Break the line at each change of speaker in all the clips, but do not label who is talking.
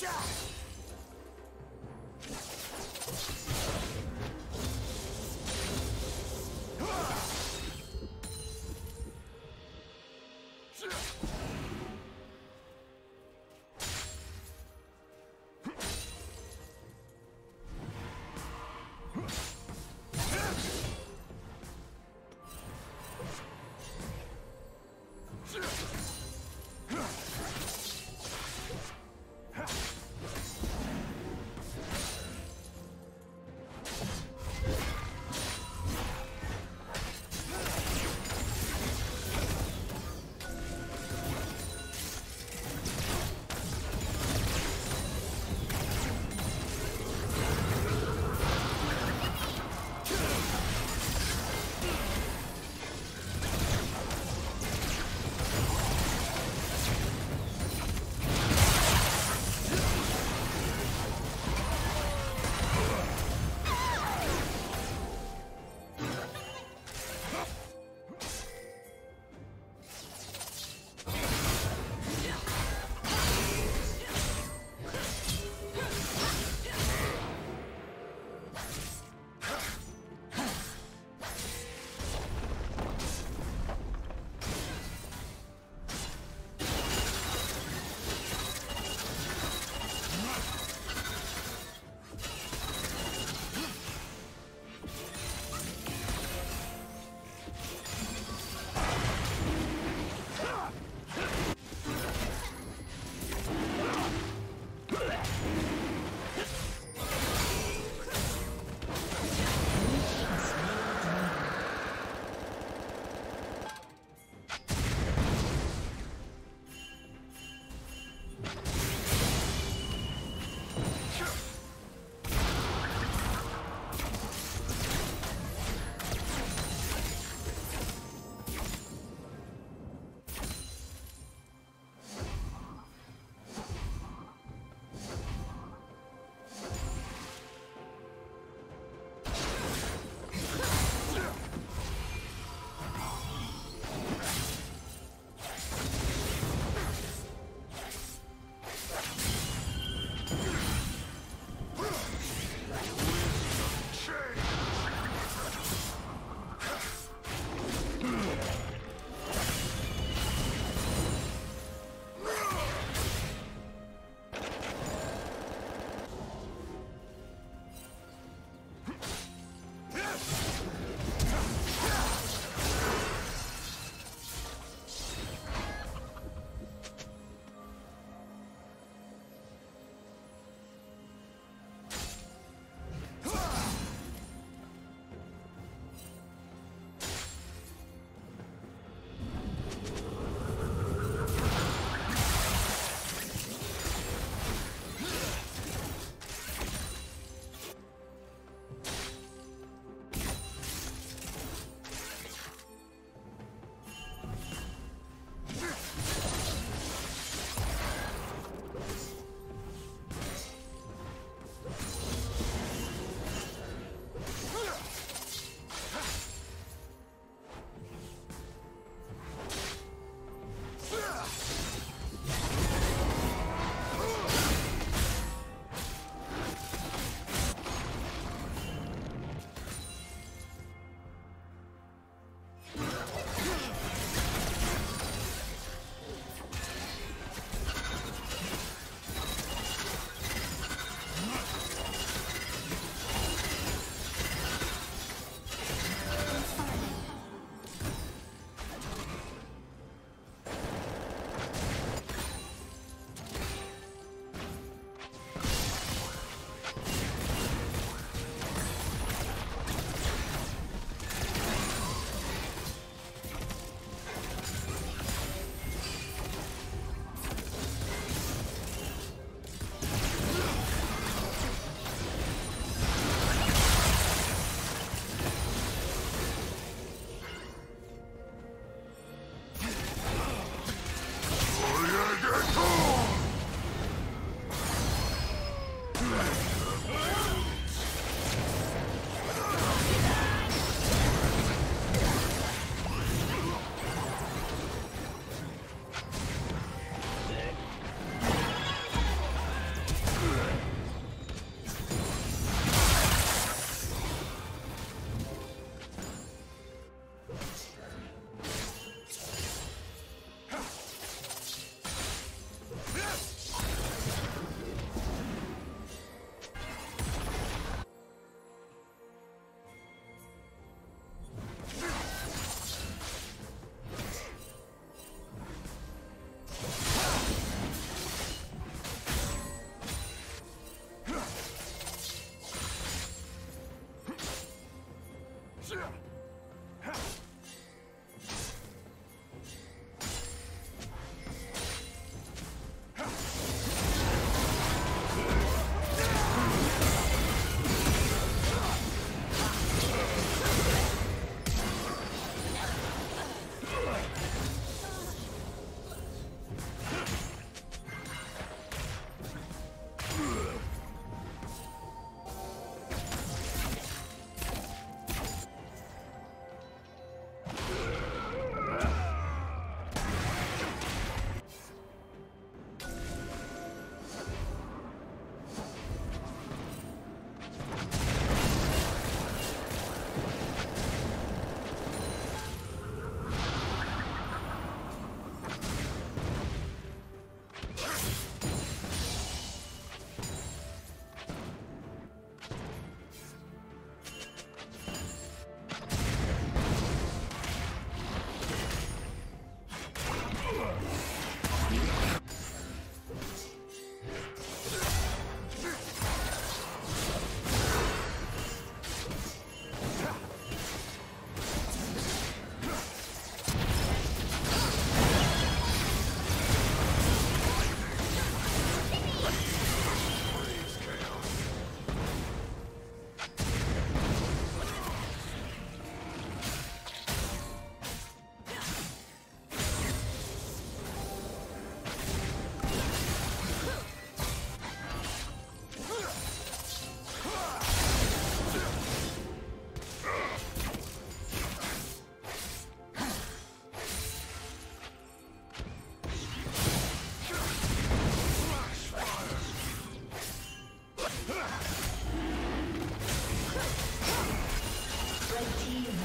Jack!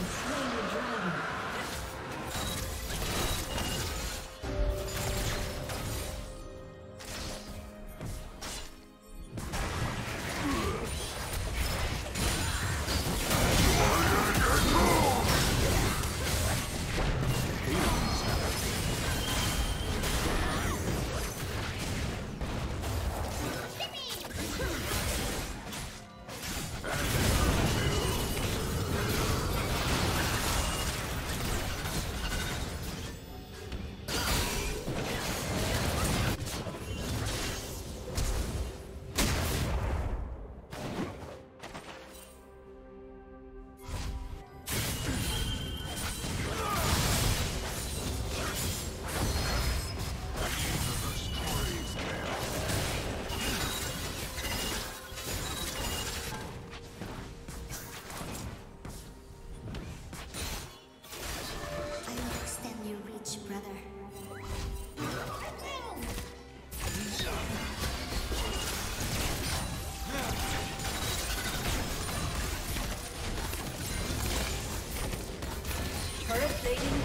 slain. Plating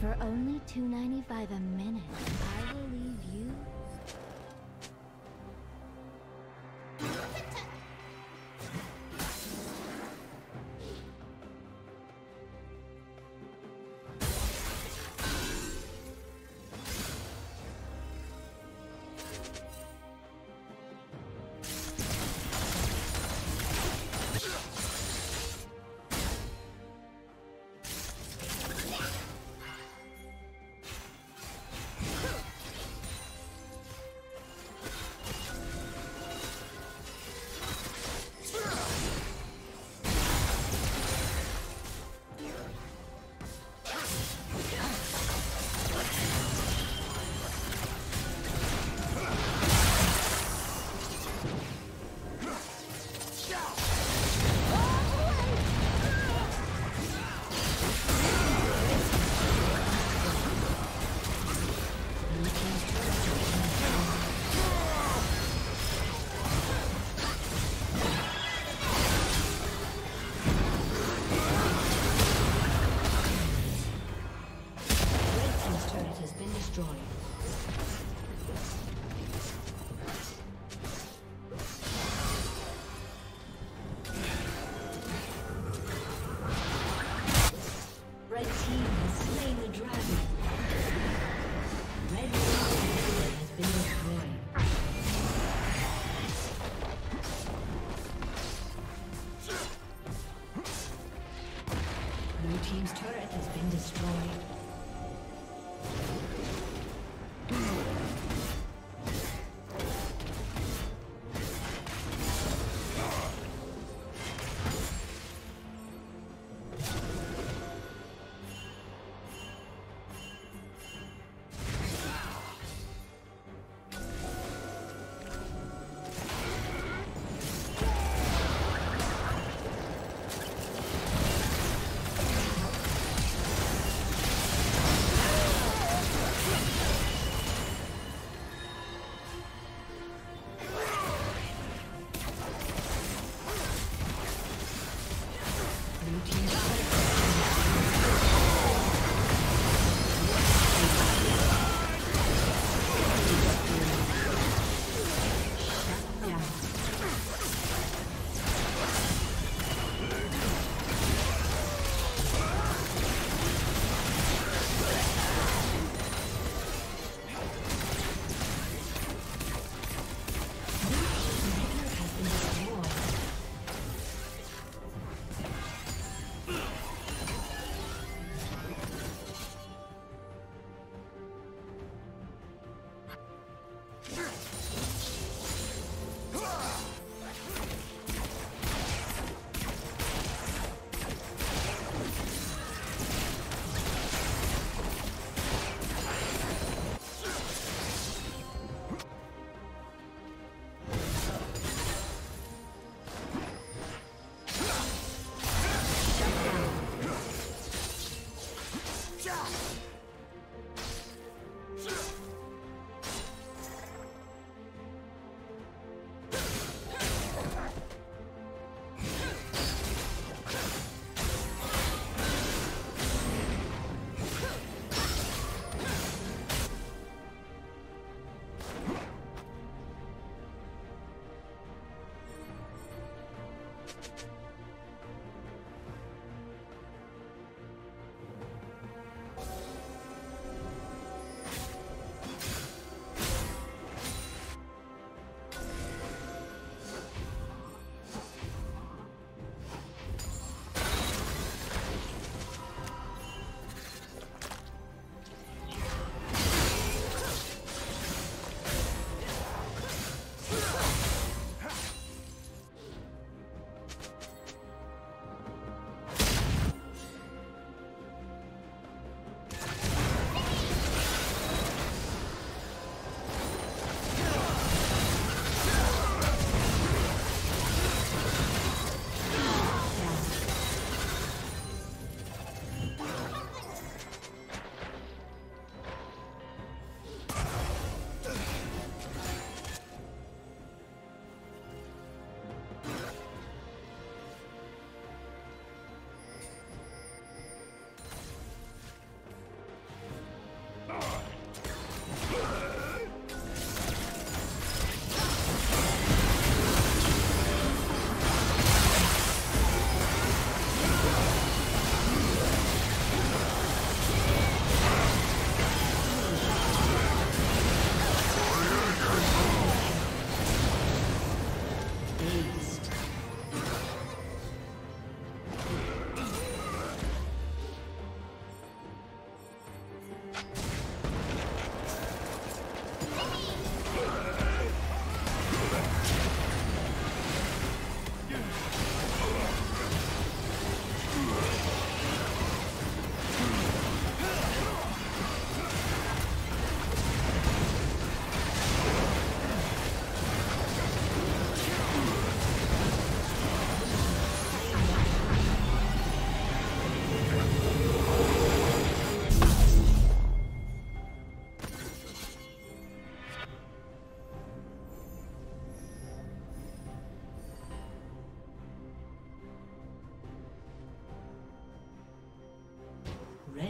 For only 2.95 a minute, I will leave you
destroyed.